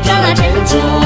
站了这么。